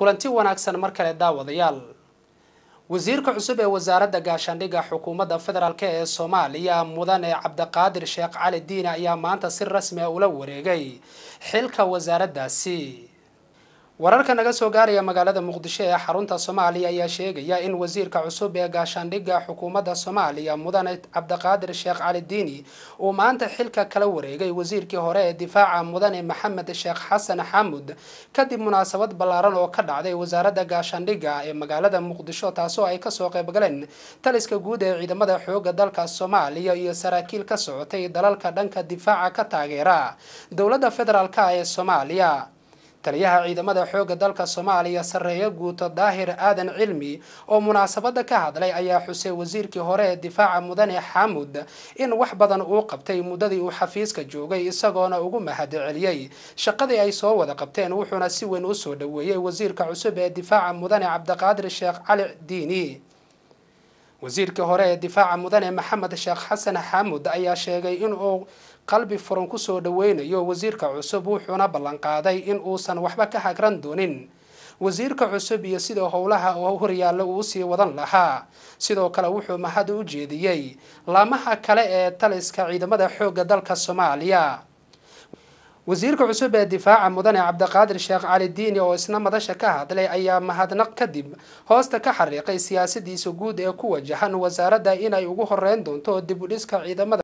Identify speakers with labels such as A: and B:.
A: kulanti wanaagsan mar kale daawadayaal. Wasiirka cusub ee wasaaradda gaashaandhigga xukuumadda federaalk ee soomaaliya mudane cabdiqaadir sheekh cali diine ayaa maanta si rasmi a ula wareegay xilka wasaaraddaasi wararka naga soo gaaraya magaalada muqdisho ee xarunta soomaaliya ayaa sheegaya in wasiirka cusub ee gaashaandhigga xukuumadda soomaaliya mudane cabdiqaadir sheekh cali diini uu maanta xilka kala wareegay wasiirkii hore ee difaaca mudane maxamed sheekh xasan xamud kadib munaasabad ballaaran oo ka dhacday wasaaradda gaashaandhigga ee magaalada muqdisho taasoo ay ka soo qaybgaleen taliska guud ee ciidamada xooga dalka soomaaliya iyo saraakiil ka socotay dalalka dhanka difaaca ka taageera dowladda federaalk ee soomaaliya taliyaha ciidamada xoogga dalka soomaaliya sarreeyo guuto daahir aadan cilmi oo munaasabada ka hadlay ayaa xusay wasiirkii hore ee difaaca mudane xamud in wax badan uu qabtay muddadii uu xafiiska joogay isagoona ugu mahad celiyey shaqadii ay soo wada qabteen wuxuuna si weyn u soo dhaweeyey wasiirka cusub ee difaaca mudane cabdiqaadir sheekh cali diini wasiirkii hore ee difaaca mudane maxamed sheekh xasan xamud ayaa sheegay inuu qalbi furan ku soo dhaweynayo. Wasiirka cusub wuxuuna ballanqaaday in uusan waxba ka hagran doonin. Wasiirka cusub iyo sidoo howlaha oo horyaalla uu u sii wadan lahaa. Sidoo kale wuxuu mahad u jeediyey laamaha kale ee taliska ciidamada xoogga dalka soomaaliya wasiirka cusub ee difaaca mudane cabdiqaadir sheekh cali diini oo isna madasha ka hadlay ayaa mahadnaq kadib hoosta ka xariiqay siyaasadiisa guud ee ku wajahan wasaaradda inay ugu horeyn doonto dib u dhiska ciidamada